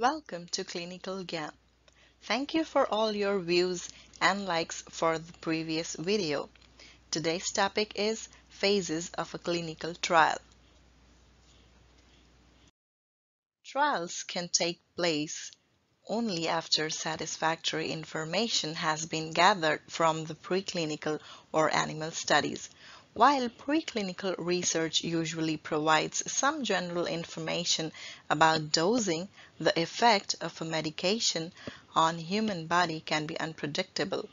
Welcome to Clinical Gyan. Thank you for all your views and likes for the previous video. Today's topic is phases of a clinical trial. Trials can take place only after satisfactory information has been gathered from the preclinical or animal studies. While preclinical research usually provides some general information about dosing, the effect of a medication on human body can be unpredictable.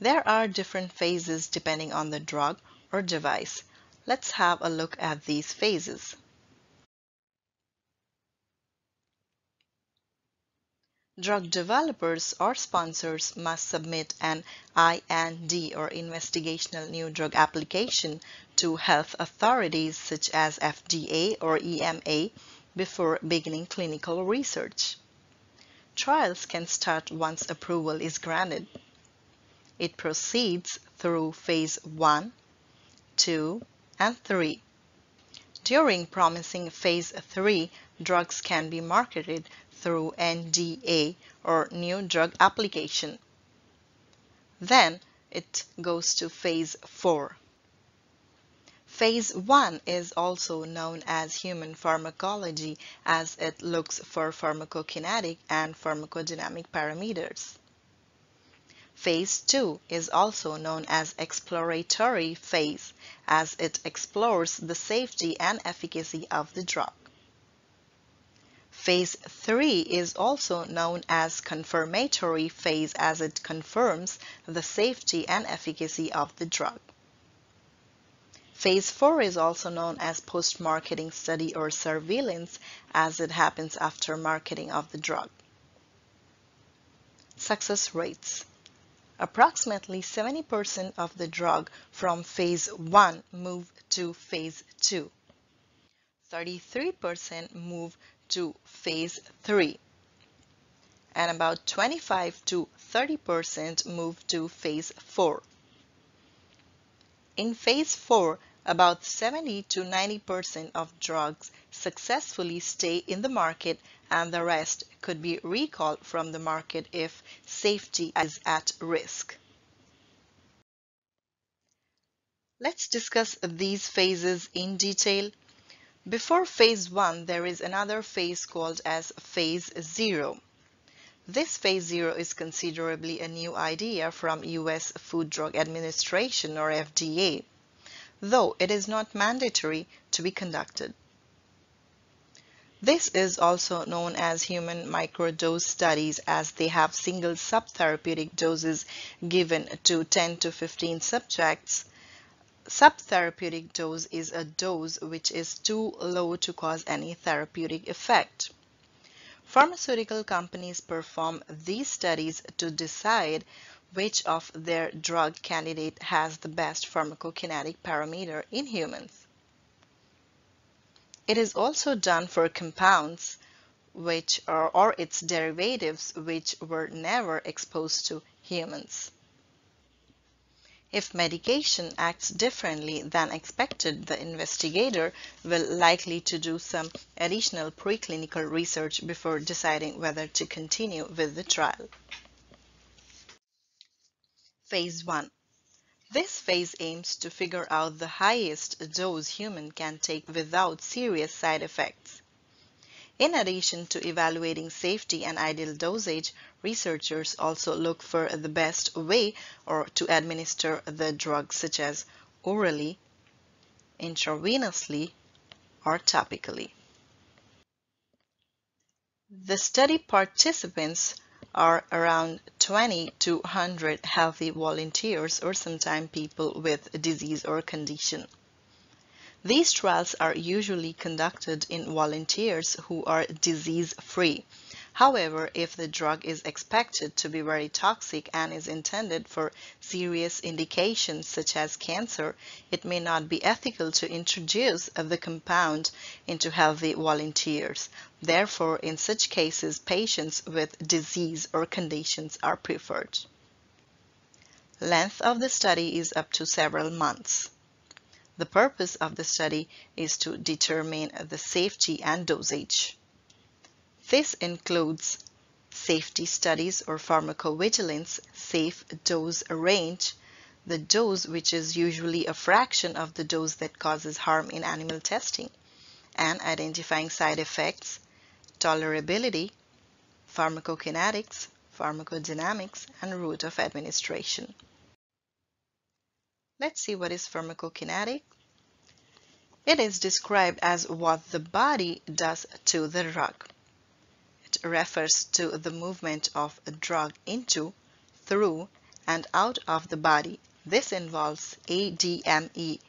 There are different phases depending on the drug or device. Let's have a look at these phases. Drug developers or sponsors must submit an IND or investigational new drug application to health authorities such as FDA or EMA before beginning clinical research. Trials can start once approval is granted. It proceeds through phase 1, 2, and 3. During promising phase 3, drugs can be marketed through NDA or New Drug Application. Then it goes to phase 4. Phase 1 is also known as human pharmacology as it looks for pharmacokinetic and pharmacodynamic parameters. Phase 2 is also known as exploratory phase as it explores the safety and efficacy of the drug. Phase 3 is also known as confirmatory phase as it confirms the safety and efficacy of the drug. Phase 4 is also known as post-marketing study or surveillance as it happens after marketing of the drug. Success rates Approximately 70% of the drug from phase 1 move to phase 2. 33% move to phase 3 and about 25 to 30% move to phase 4. In phase 4, about 70 to 90% of drugs successfully stay in the market and the rest could be recalled from the market if safety is at risk. Let's discuss these phases in detail before phase 1, there is another phase called as phase 0. This phase 0 is considerably a new idea from US Food Drug Administration or FDA, though it is not mandatory to be conducted. This is also known as human microdose studies as they have single subtherapeutic doses given to 10 to 15 subjects subtherapeutic dose is a dose which is too low to cause any therapeutic effect. Pharmaceutical companies perform these studies to decide which of their drug candidate has the best pharmacokinetic parameter in humans. It is also done for compounds which are, or its derivatives which were never exposed to humans. If medication acts differently than expected, the investigator will likely to do some additional preclinical research before deciding whether to continue with the trial. Phase 1 This phase aims to figure out the highest dose human can take without serious side effects. In addition to evaluating safety and ideal dosage, researchers also look for the best way or to administer the drug such as orally, intravenously, or topically. The study participants are around 20 to 100 healthy volunteers or sometimes people with a disease or condition. These trials are usually conducted in volunteers who are disease-free. However, if the drug is expected to be very toxic and is intended for serious indications such as cancer, it may not be ethical to introduce the compound into healthy volunteers. Therefore, in such cases, patients with disease or conditions are preferred. Length of the study is up to several months. The purpose of the study is to determine the safety and dosage. This includes safety studies or pharmacovigilance, safe dose range, the dose which is usually a fraction of the dose that causes harm in animal testing, and identifying side effects, tolerability, pharmacokinetics, pharmacodynamics, and route of administration. Let's see what is pharmacokinetic. It is described as what the body does to the drug. Refers to the movement of a drug into, through, and out of the body. This involves ADME,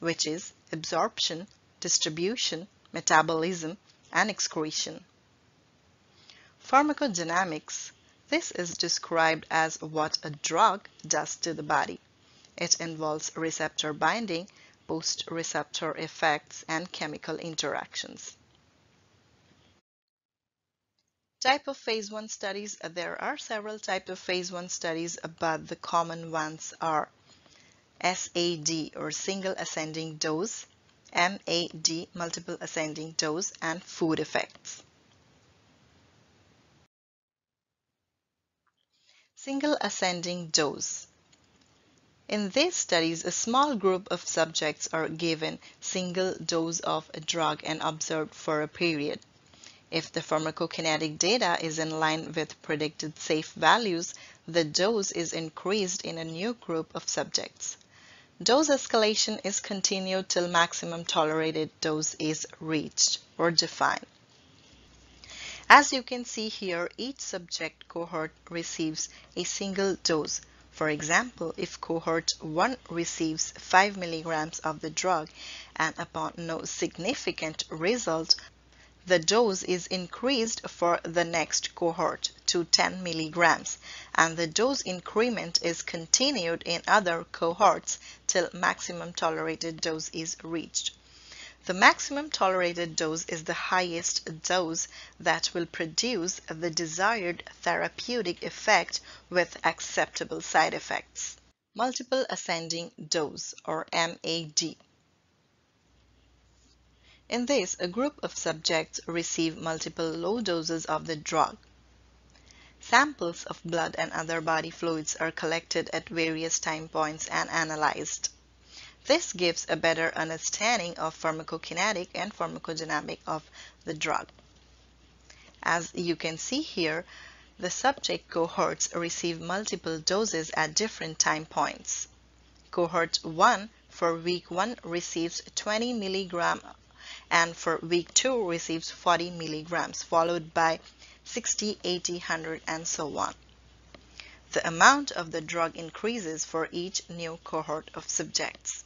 which is absorption, distribution, metabolism, and excretion. Pharmacodynamics. This is described as what a drug does to the body. It involves receptor binding, post-receptor effects, and chemical interactions. Type of phase 1 studies. Uh, there are several types of phase 1 studies, uh, but the common ones are SAD or single ascending dose, MAD multiple ascending dose, and food effects. Single ascending dose. In these studies, a small group of subjects are given single dose of a drug and observed for a period. If the pharmacokinetic data is in line with predicted safe values, the dose is increased in a new group of subjects. Dose escalation is continued till maximum tolerated dose is reached or defined. As you can see here, each subject cohort receives a single dose for example, if cohort 1 receives 5 milligrams of the drug and upon no significant result, the dose is increased for the next cohort to 10 milligrams and the dose increment is continued in other cohorts till maximum tolerated dose is reached. The maximum tolerated dose is the highest dose that will produce the desired therapeutic effect with acceptable side effects. Multiple ascending dose or MAD. In this, a group of subjects receive multiple low doses of the drug. Samples of blood and other body fluids are collected at various time points and analyzed. This gives a better understanding of pharmacokinetic and pharmacodynamic of the drug. As you can see here, the subject cohorts receive multiple doses at different time points. Cohort 1 for week 1 receives 20 milligram and for week 2 receives 40 milligrams followed by 60, 80, 100 and so on. The amount of the drug increases for each new cohort of subjects.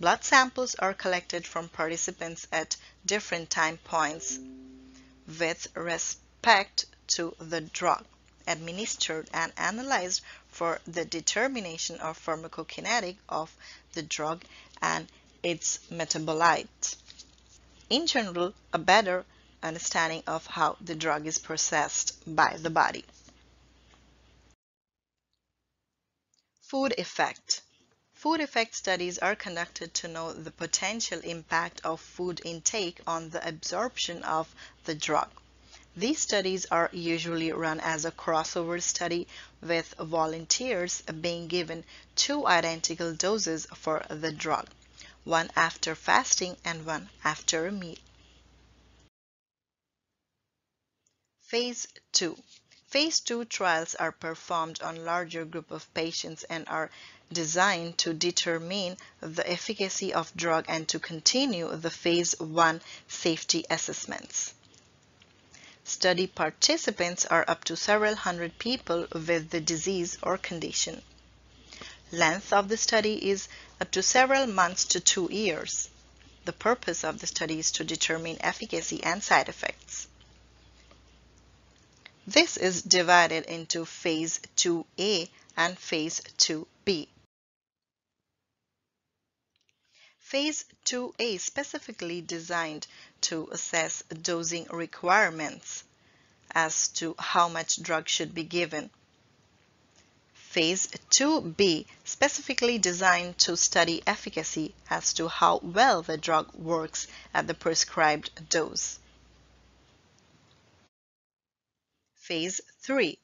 Blood samples are collected from participants at different time points with respect to the drug administered and analyzed for the determination of pharmacokinetic of the drug and its metabolite. In general, a better understanding of how the drug is processed by the body. Food effect. Food effect studies are conducted to know the potential impact of food intake on the absorption of the drug. These studies are usually run as a crossover study with volunteers being given two identical doses for the drug, one after fasting and one after a meal. Phase 2 Phase 2 trials are performed on larger group of patients and are designed to determine the efficacy of drug and to continue the phase 1 safety assessments. Study participants are up to several hundred people with the disease or condition. Length of the study is up to several months to two years. The purpose of the study is to determine efficacy and side effects. This is divided into phase 2A and phase 2B. Phase 2A specifically designed to assess dosing requirements as to how much drug should be given. Phase 2B specifically designed to study efficacy as to how well the drug works at the prescribed dose. Phase 3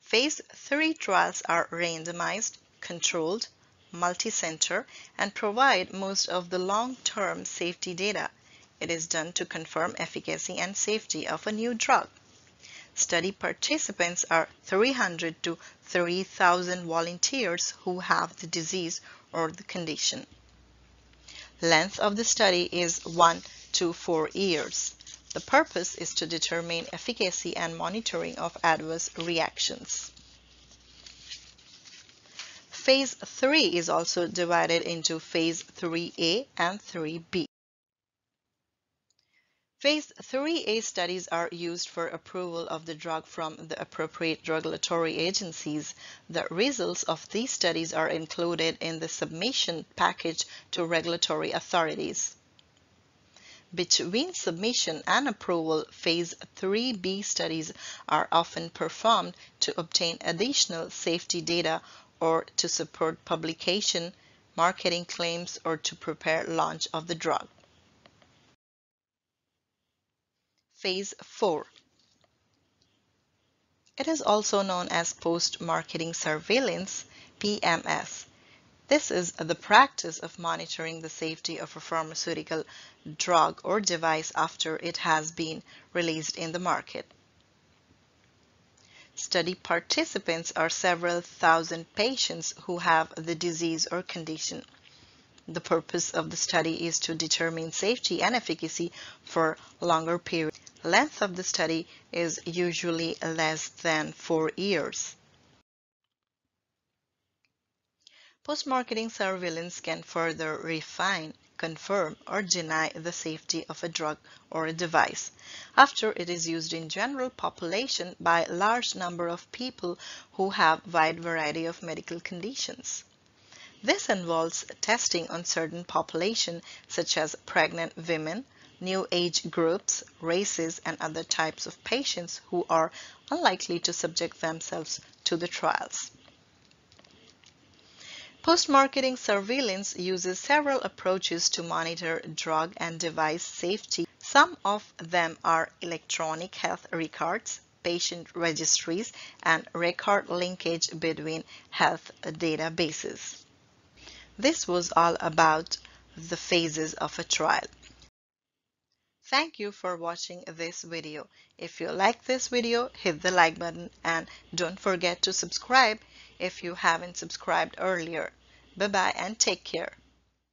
Phase 3 trials are randomized, controlled, multicenter, and provide most of the long-term safety data. It is done to confirm efficacy and safety of a new drug. Study participants are 300 to 3,000 volunteers who have the disease or the condition. Length of the study is 1 to 4 years. The purpose is to determine efficacy and monitoring of adverse reactions. Phase 3 is also divided into Phase 3A and 3B. Phase 3A studies are used for approval of the drug from the appropriate regulatory agencies. The results of these studies are included in the submission package to regulatory authorities. Between submission and approval, Phase 3B studies are often performed to obtain additional safety data or to support publication, marketing claims, or to prepare launch of the drug. Phase 4. It is also known as post-marketing surveillance, PMS. This is the practice of monitoring the safety of a pharmaceutical drug or device after it has been released in the market. Study participants are several thousand patients who have the disease or condition. The purpose of the study is to determine safety and efficacy for longer periods. Length of the study is usually less than four years. Post-marketing surveillance can further refine, confirm, or deny the safety of a drug or a device after it is used in general population by a large number of people who have wide variety of medical conditions. This involves testing on certain population such as pregnant women, new age groups, races, and other types of patients who are unlikely to subject themselves to the trials. Post-marketing surveillance uses several approaches to monitor drug and device safety. Some of them are electronic health records, patient registries, and record linkage between health databases. This was all about the phases of a trial. Thank you for watching this video. If you like this video, hit the like button and don't forget to subscribe if you haven't subscribed earlier. Bye bye and take care.